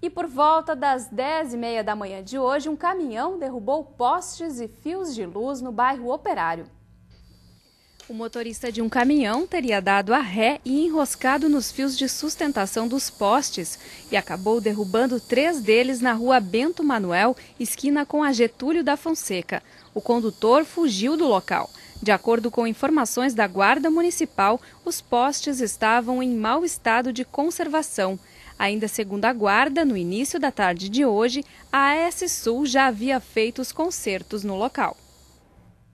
E por volta das 10h30 da manhã de hoje, um caminhão derrubou postes e fios de luz no bairro Operário. O motorista de um caminhão teria dado a ré e enroscado nos fios de sustentação dos postes e acabou derrubando três deles na rua Bento Manuel, esquina com a Getúlio da Fonseca. O condutor fugiu do local. De acordo com informações da Guarda Municipal, os postes estavam em mau estado de conservação. Ainda segundo a Guarda, no início da tarde de hoje, a AS Sul já havia feito os concertos no local.